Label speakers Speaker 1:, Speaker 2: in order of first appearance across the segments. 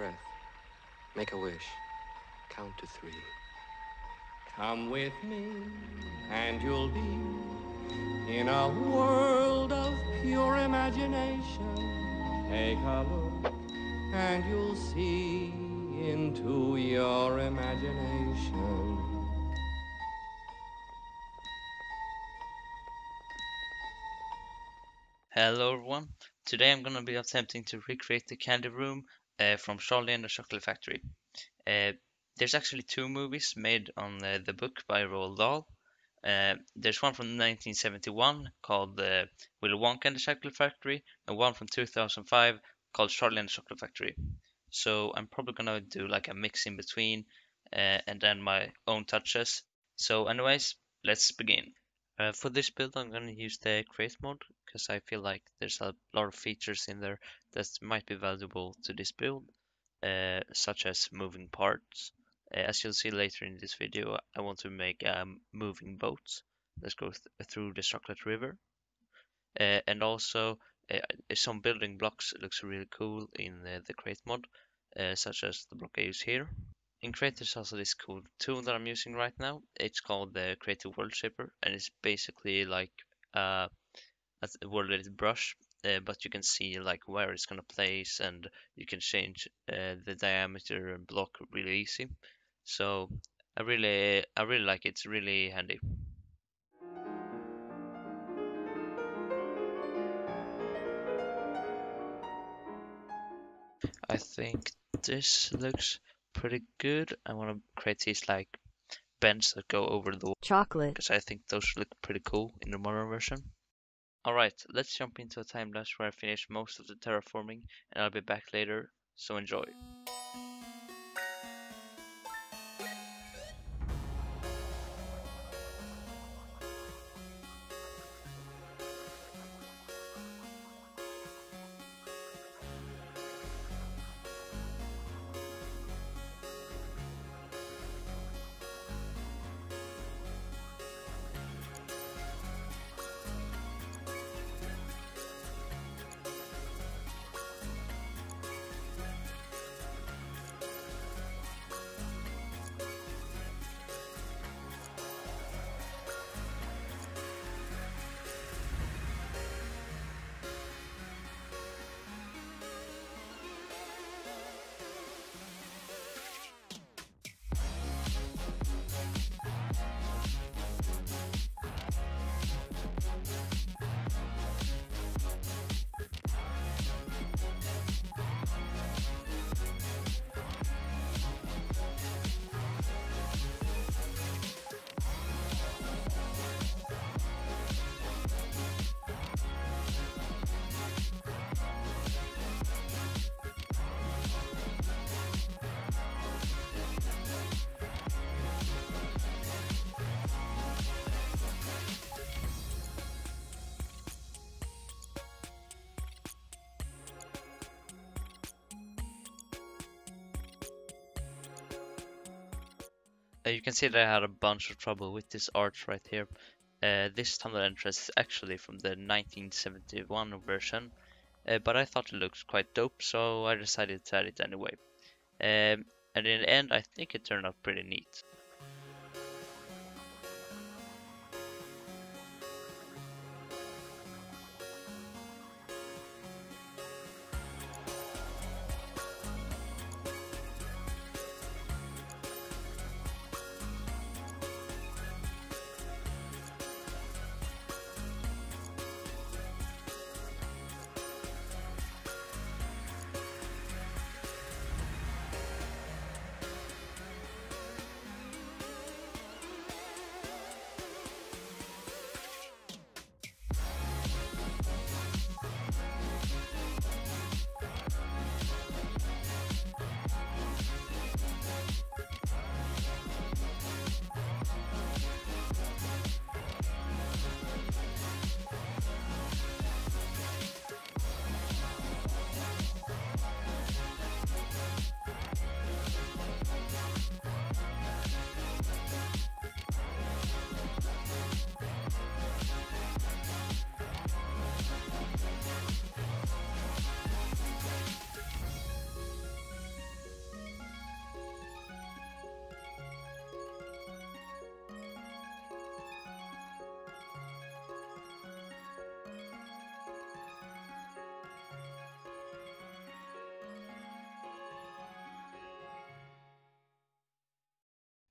Speaker 1: breath. Make a wish. Count to three. Come with me, and you'll be in a world of pure imagination. Take a look, and you'll see into your imagination.
Speaker 2: Hello everyone, today I'm gonna be attempting to recreate the Candy Room uh, from Charlie and the Chocolate Factory. Uh, there's actually two movies made on uh, the book by Roald Dahl. Uh, there's one from 1971 called uh, Willy Wonka and the Chocolate Factory and one from 2005 called Charlie and the Chocolate Factory. So I'm probably gonna do like a mix in between uh, and then my own touches. So anyways, let's begin. Uh, for this build I'm to use the create mode because I feel like there's a lot of features in there that might be valuable to this build uh, such as moving parts. Uh, as you'll see later in this video I want to make a um, moving boat that goes th through the chocolate river uh, and also uh, some building blocks looks really cool in the create mod uh, such as the block I use here. In Create there's also this cool tool that I'm using right now. It's called the Creative World Shaper and it's basically like uh, a world brush uh, but you can see like where it's gonna place and you can change uh, the diameter and block really easy. So I really I really like it. It's really handy. I think this looks pretty good. I want to create these like bends that go over the
Speaker 3: chocolate
Speaker 2: because I think those look pretty cool in the modern version. Alright, let's jump into a time lapse where I finish most of the terraforming and I'll be back later, so enjoy. Uh, you can see that I had a bunch of trouble with this arch right here. Uh, this tunnel entrance is actually from the 1971 version, uh, but I thought it looked quite dope, so I decided to add it anyway. Um, and in the end, I think it turned out pretty neat.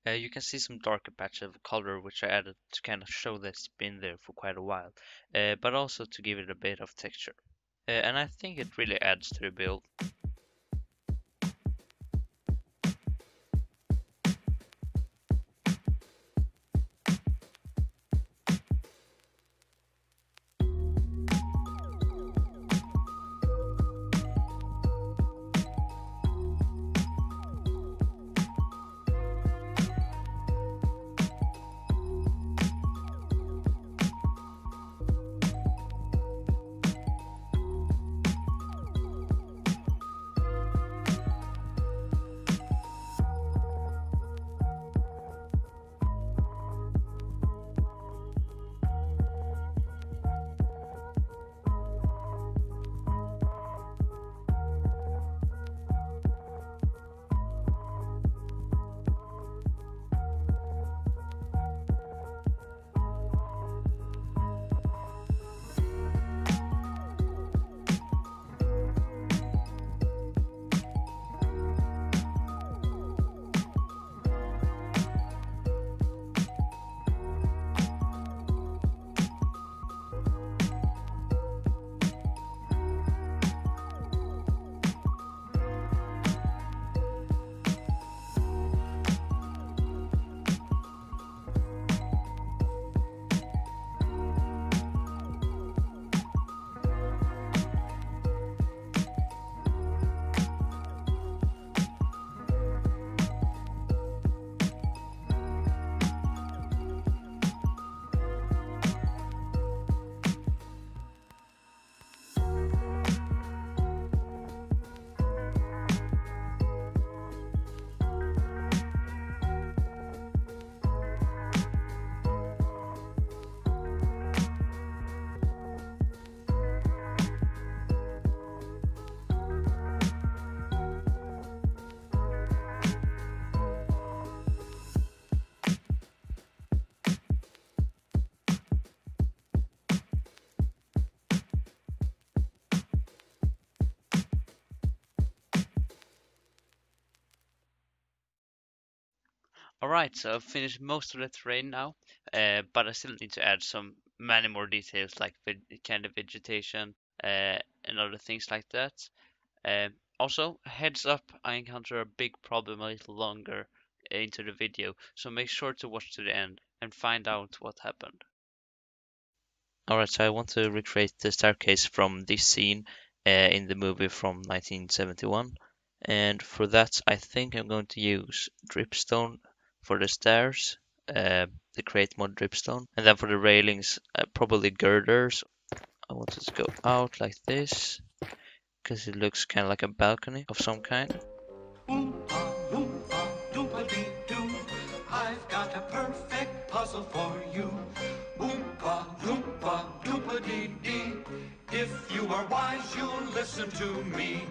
Speaker 2: Uh, you can see some darker patch of color which I added to kind of show that it's been there for quite a while, uh, but also to give it a bit of texture. Uh, and I think it really adds to the build. Alright, so I've finished most of the terrain now, uh, but I still need to add some many more details like kind of vegetation uh, and other things like that. Uh, also, heads up, I encounter a big problem a little longer into the video, so make sure to watch to the end and find out what happened. Alright, so I want to recreate the staircase from this scene uh, in the movie from 1971. And for that, I think I'm going to use dripstone for the stairs, uh, the create mod dripstone, and then for the railings, uh, probably girders. I want it to go out like this, because it looks kind of like a balcony of some kind.
Speaker 3: If you are wise, you'll listen to me.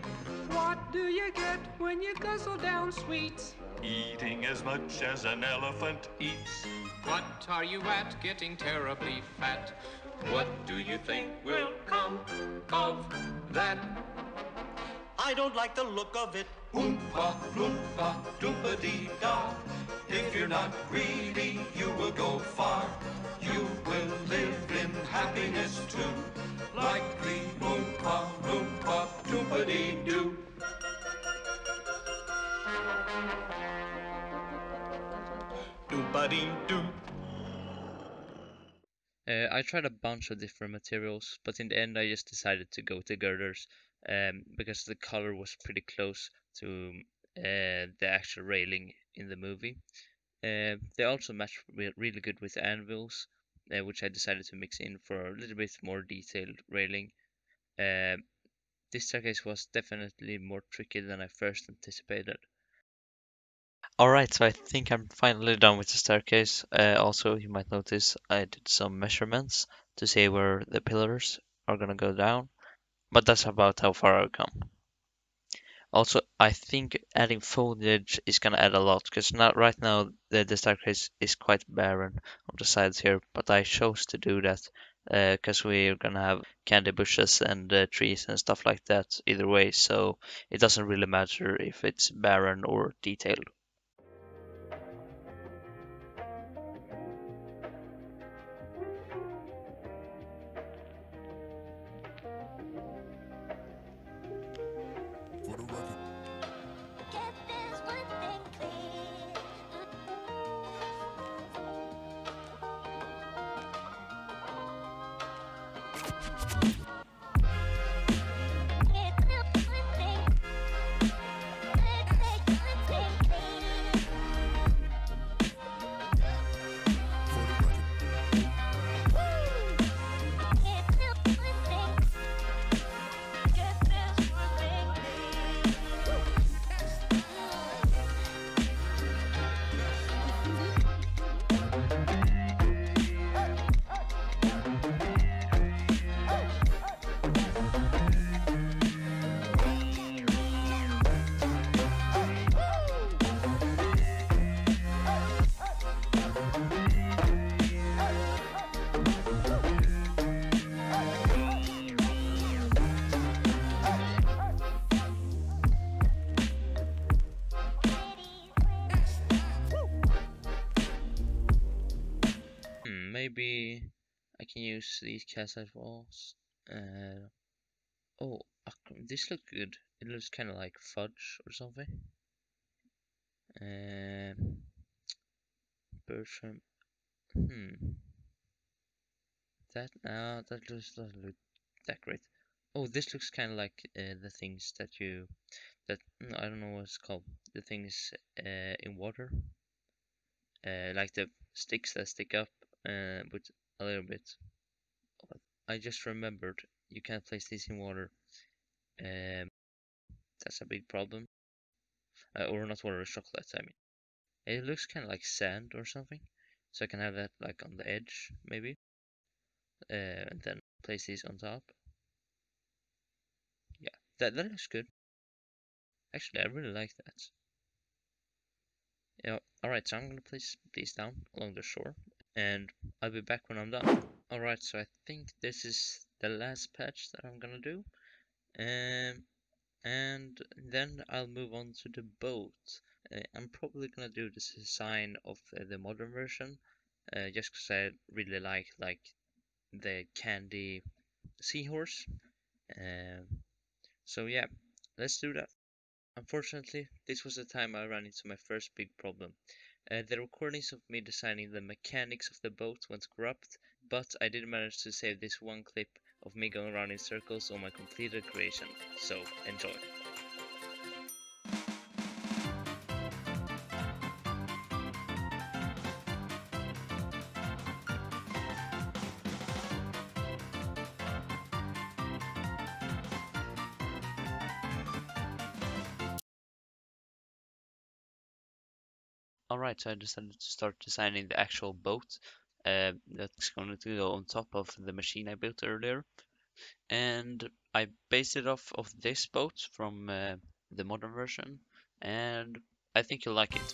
Speaker 4: What do you get when you guzzle down sweets?
Speaker 3: Eating as much as an elephant eats.
Speaker 4: What are you at getting terribly fat?
Speaker 3: What do you think will come of that?
Speaker 5: I don't like the look of it.
Speaker 3: Oompa, loompa, doopa dee da. If you're not greedy, you will go far. You will live in happiness too. Like the Oompa, loompa, doopa dee doo. Doo.
Speaker 2: Uh, I tried a bunch of different materials, but in the end I just decided to go the girders um, because the color was pretty close to uh, the actual railing in the movie. Uh, they also match re really good with anvils, uh, which I decided to mix in for a little bit more detailed railing. Uh, this staircase was definitely more tricky than I first anticipated. Alright, so I think I'm finally done with the staircase. Uh, also, you might notice I did some measurements to see where the pillars are gonna go down, but that's about how far I've come. Also, I think adding foliage is gonna add a lot, because not right now the, the staircase is quite barren on the sides here, but I chose to do that because uh, we're gonna have candy bushes and uh, trees and stuff like that either way, so it doesn't really matter if it's barren or detailed. Hmm, maybe I can use these calcite walls. Uh, oh, this looks good. It looks kind of like fudge or something. Um, Bertram. Hmm. That now that looks doesn't look that great. Oh, this looks kind of like uh, the things that you that mm, I don't know what it's called. The things uh, in water. Uh, like the sticks that stick up uh, with a little bit. I just remembered you can't place these in water. Um, that's a big problem. Uh, or not water, chocolate. I mean, it looks kind of like sand or something. So I can have that like on the edge, maybe. Uh, and then place these on top. Yeah, that that looks good. Actually, I really like that. Yeah, alright, so I'm gonna place these down along the shore and I'll be back when I'm done. Alright, so I think this is the last patch that I'm gonna do. Um, and then I'll move on to the boat. Uh, I'm probably gonna do this design of uh, the modern version, uh, just because I really like like the candy seahorse. Um, so yeah, let's do that. Unfortunately, this was the time I ran into my first big problem. Uh, the recordings of me designing the mechanics of the boat went corrupt, but I did manage to save this one clip of me going around in circles on my completed creation, so enjoy. Alright, so I decided to start designing the actual boat uh, that's going to go on top of the machine I built earlier. And I based it off of this boat from uh, the modern version, and I think you'll like it.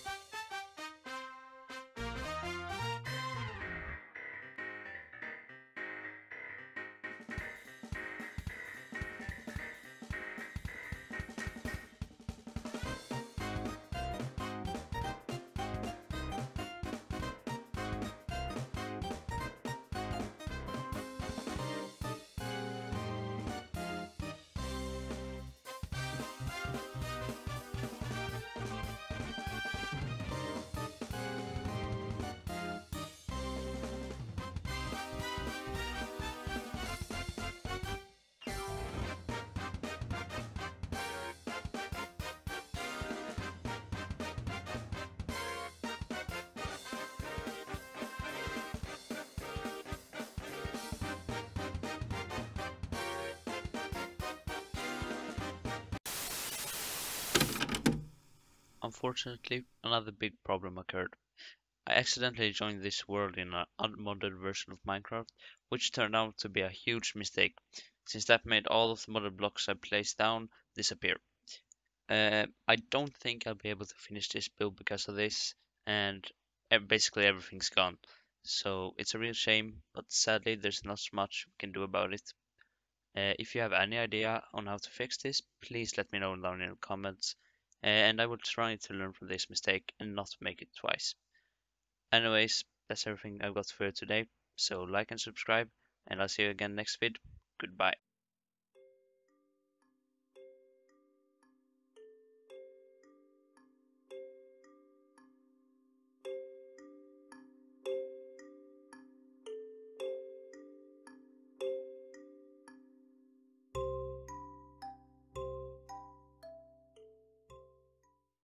Speaker 2: Unfortunately, another big problem occurred. I accidentally joined this world in an unmodded version of Minecraft, which turned out to be a huge mistake, since that made all of the modded blocks I placed down disappear. Uh, I don't think I'll be able to finish this build because of this, and basically everything's gone. So it's a real shame, but sadly there's not much we can do about it. Uh, if you have any idea on how to fix this, please let me know down in the comments and I will try to learn from this mistake and not make it twice. Anyways, that's everything I've got for today, so like and subscribe, and I'll see you again next vid. Goodbye.